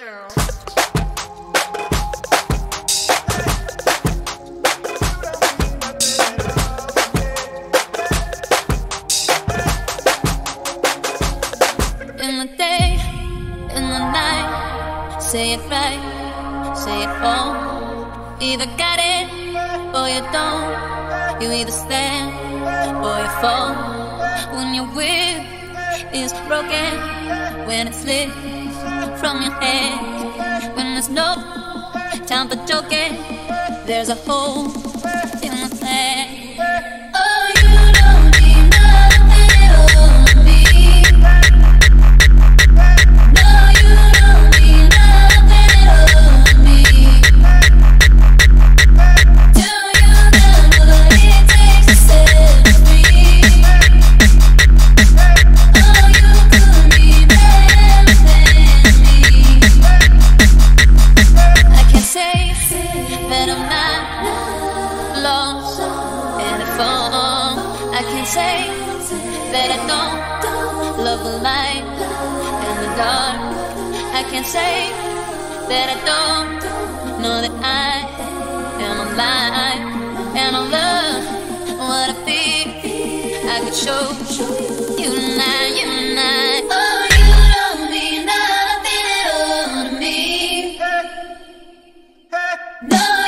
In the day, in the night, say it right, say it wrong. Either got it or you don't. You either stand or you fall. When your will is broken, when it slips from your hand, when there's no time for joking, there's a hole I can say that I don't love the light and the dark. I can say that I don't know that I am alive and I love what I feel. I could show you now, you now. Oh, you don't mean nothing at all to me. No.